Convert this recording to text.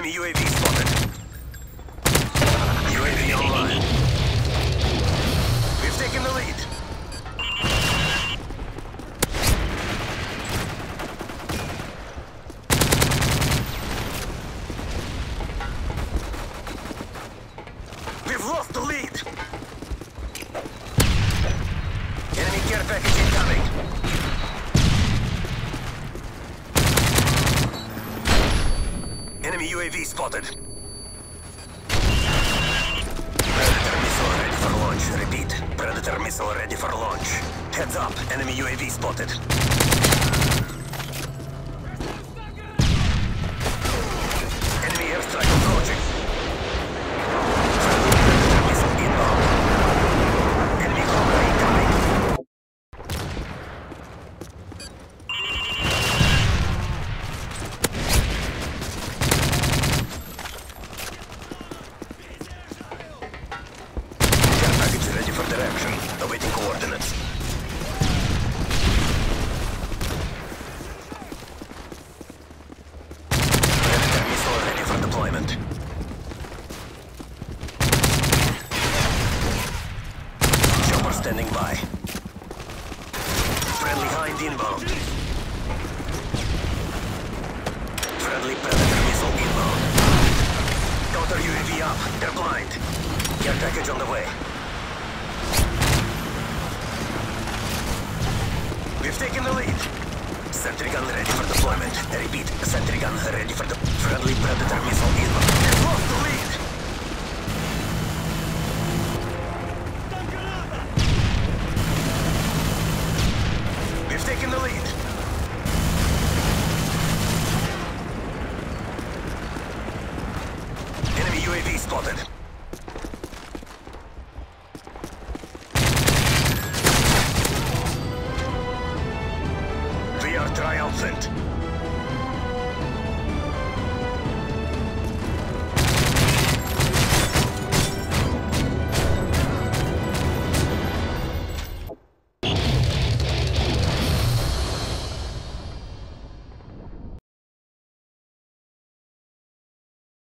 Enemy UAV spotted. UAV online. We've taken the lead. We've lost the lead. Enemy care package incoming. Enemy UAV spotted. Predator missile ready for launch. Repeat. Predator missile ready for launch. Heads up. Enemy UAV spotted. Enemy airstrike approaching. Friendly Predator missile inbound. Enemy Cobra incoming. Care package ready for direction. Chopper standing by. Friendly inbound. Friendly Predator missile inbound. UAV up. They're blind. Care package on the way. Taken the lead. Sentry gun ready for deployment. Repeat, sentry gun ready for the friendly predator missile inbound. We've lost the lead. We've taken the lead. Enemy UAV spotted. Are triumphant.